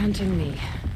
hunting me.